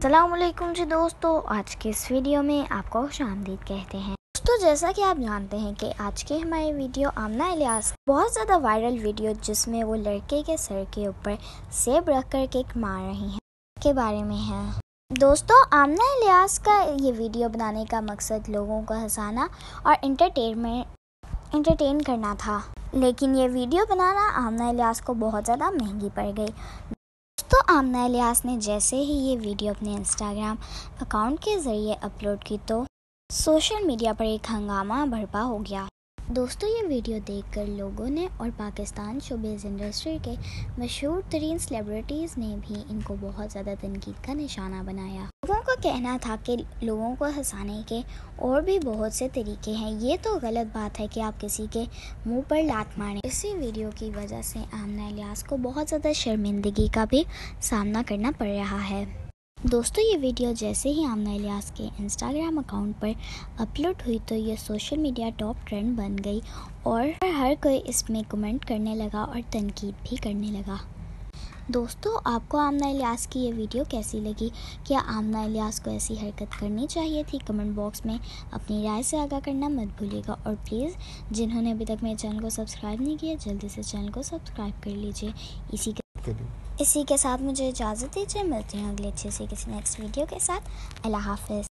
अल्लाम जी दोस्तों, आज के इस वीडियो में आपको खुश आमदीद कहते हैं। दोस्तों, जैसा कि आप जानते हैं कि आज के हमारे वीडियो आमना इलियास बहुत ज़्यादा वायरल वीडियो जिसमें वो लड़के के सर के ऊपर सेब रख कर केक मार रही हैं, के बारे में है। दोस्तों, आमना इलियास का ये वीडियो बनाने का मकसद लोगों को हंसाना और इंटरटेनमेंट इंटरटेन करना था। लेकिन ये वीडियो बनाना आमना इलियास को बहुत ज़्यादा महँगी पड़ गई। आमना अलियास ने जैसे ही ये वीडियो अपने इंस्टाग्राम अकाउंट के ज़रिए अपलोड की तो सोशल मीडिया पर एक हंगामा बर्पा हो गया। दोस्तों, ये वीडियो देखकर लोगों ने और पाकिस्तान शोबेज़ इंडस्ट्री के मशहूर तरीन सेलिब्रिटीज़ ने भी इनको बहुत ज़्यादा तनकीद का निशाना बनाया। लोगों का कहना था कि लोगों को हंसाने के और भी बहुत से तरीके हैं। ये तो गलत बात है कि आप किसी के मुँह पर लात मारें। इसी वीडियो की वजह से आमना इलियास को बहुत ज़्यादा शर्मिंदगी का भी सामना करना पड़ रहा है। दोस्तों, ये वीडियो जैसे ही आमना इलियास के इंस्टाग्राम अकाउंट पर अपलोड हुई तो ये सोशल मीडिया टॉप ट्रेंड बन गई और हर कोई इसमें कमेंट करने लगा और तनकीद भी करने लगा। दोस्तों, आपको आमना इलियास की ये वीडियो कैसी लगी? क्या आमना इलियास को ऐसी हरकत करनी चाहिए थी? कमेंट बॉक्स में अपनी राय से आगा करना मत भूलिएगा और प्लीज़ जिन्होंने अभी तक मेरे चैनल को सब्सक्राइब नहीं किया, जल्दी से चैनल को सब्सक्राइब कर लीजिए। इसी इसी के साथ मुझे इजाज़त दीजिए, मिलती हूँ अगले अच्छे से किसी नेक्स्ट वीडियो के साथ। अल्लाह हाफिज़।